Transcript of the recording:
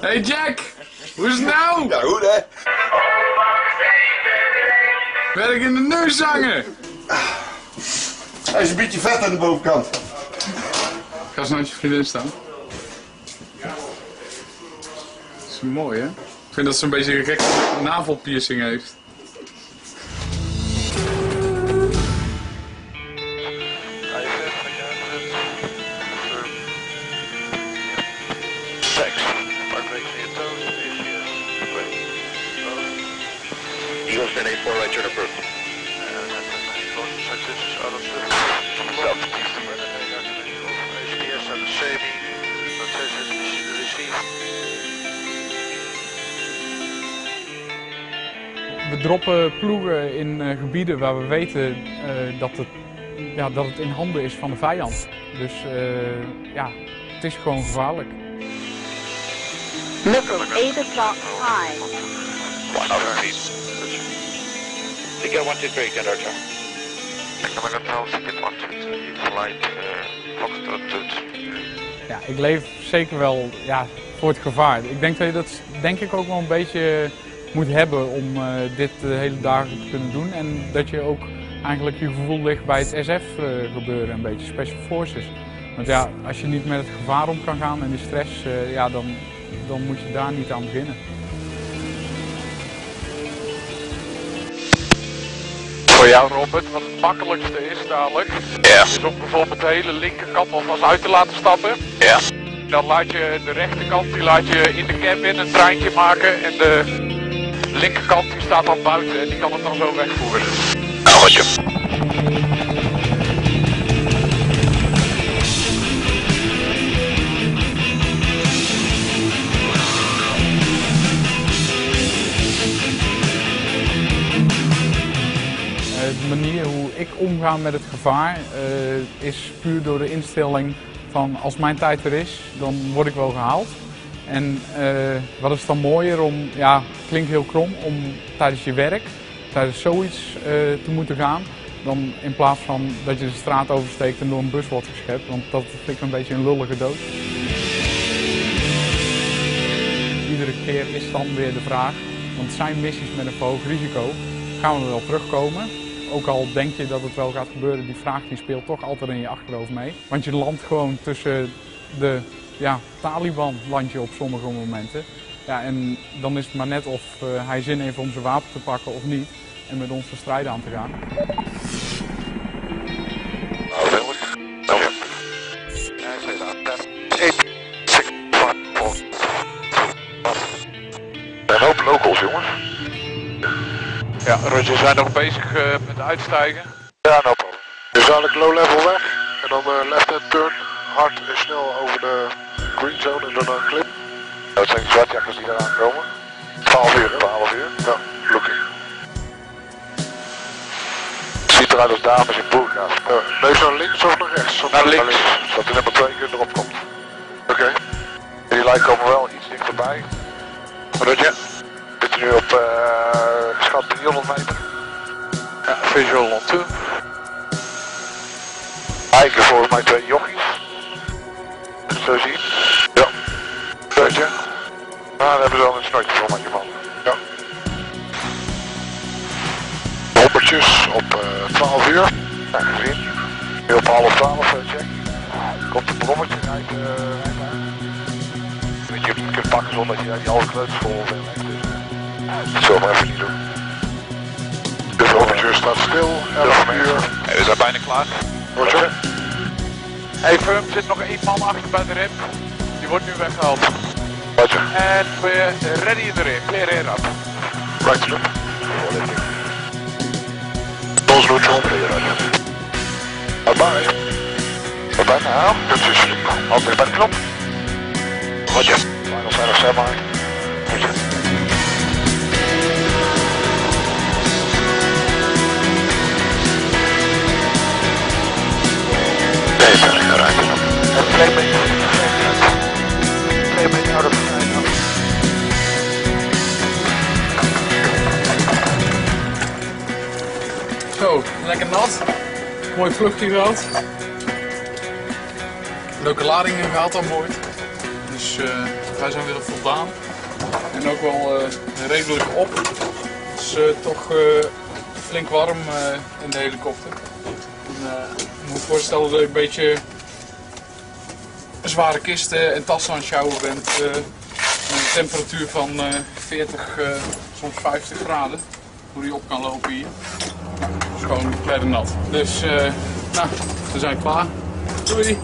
Hey Jack, hoe is het nou? Ja, goed hè? Werk in de neus hangen. Hij is een beetje vet aan de bovenkant. Ga eens naast je vriendin staan. Dat is mooi hè? Ik vind dat ze een beetje een gekke navelpiercing heeft. Eagle stand 84 right turn approved. Aan de receive. We droppen ploegen in eh, gebieden waar we weten eh, dat, het, ja, dat het in handen is van de vijand. Dus eh, ja, het is gewoon gevaarlijk. Missile 8 o'clock high. One out of feet. Ticket 1, 2, 3, get Archer. Economic Hotel, ticket 1, 2, 3, flight, uh, Foxtrot, Toot. Ja, ik leef zeker wel ja, voor het gevaar. Ik denk dat je dat denk ik ook wel een beetje moet hebben om eh, dit de hele dagen te kunnen doen. En dat je ook eigenlijk je gevoel ligt bij het SF-gebeuren, een beetje Special Forces. Want ja, als je niet met het gevaar om kan gaan en die stress, eh, ja, dan, dan moet je daar niet aan beginnen. Voor jou Robert, wat het makkelijkste is dadelijk, Ja. is om bijvoorbeeld de hele linkerkant alvast uit te laten stappen. Ja. Dan laat je de rechterkant die laat je in de cabin een treintje maken en de linkerkant die staat dan buiten en die kan het dan zo wegvoeren. Nou, de manier hoe ik omga met het gevaar eh, is puur door de instelling van als mijn tijd er is, dan word ik wel gehaald. En eh, wat is dan mooier om, ja, klinkt heel krom, om tijdens je werk, tijdens zoiets eh, te moeten gaan, dan in plaats van dat je de straat oversteekt en door een bus wordt geschept, want dat vind ik een beetje een lullige dood. Iedere keer is dan weer de vraag, want zijn missies met een verhoogd risico, gaan we wel terugkomen? Ook al denk je dat het wel gaat gebeuren, die vraag die speelt toch altijd in je achterhoofd mee. Want je landt gewoon tussen de ja, Taliban land je op sommige momenten. Ja, en dan is het maar net of eh, hij zin heeft om zijn wapen te pakken of niet. En met ons de strijd aan te gaan. Nou ja. Ja, Ja, Roger, we zijn nog bezig eh, met uitstijgen. Ja, no problem. Dus dadelijk low level weg. En dan uh, left hand turn. Hard en snel over de green zone en dan een clip. Dat zijn die zwartjakkers die eraan komen. 12 uur, hè? 12 uur. Ja, looking. Ziet eruit als dames in burka's. Uh, neus naar links of naar rechts? Of Naar links. Zodat er nummer 2 keer erop komt. Oké. En die lijken komen wel iets dichterbij. Roger. We zitten nu op uh, schat 300 meter. Ja, visual on 2. Eiken volgens mij twee jochies. Je het zo ziet. Ja. Puntje. Nou, daar hebben ze al een voor met je man. Ja. Hoppertjes op eh 12 uur. Ja, gezien. Nu op half 12, eh, check. Komt een brommetje uit, eh rijdt uit. Dat je hem niet kunt pakken zonder dat je die alle kleuters vol bent. Dus, eh, dat zullen we even niet doen. Hoppertje staat stil, 11 uur. we zijn bijna klaar. Roger. Even, er zit nog één man achter bij de rem. Die wordt nu weggehaald. Roger. En we're ready in the rear. Clear air up. Right to look. Those neutral. Bye bye. Bye bye now. Dit is altijd bij de knop. Roger. Final sign of semi. Mooi vluchtje gehad. Leuke ladingen gehad aan boord. Dus eh wij zijn weer voldaan. En ook wel eh, redelijk op. Het is eh, toch flink warm in de helikopter. En, ik moet voorstellen dat je een beetje zware kisten en tassen aan het sjouwen bent. een temperatuur van eh, 40, eh, soms 50 graden. Hoe die op kan lopen hier. Het is gewoon verder nat. Dus, eh, nou, we zijn klaar. Doei!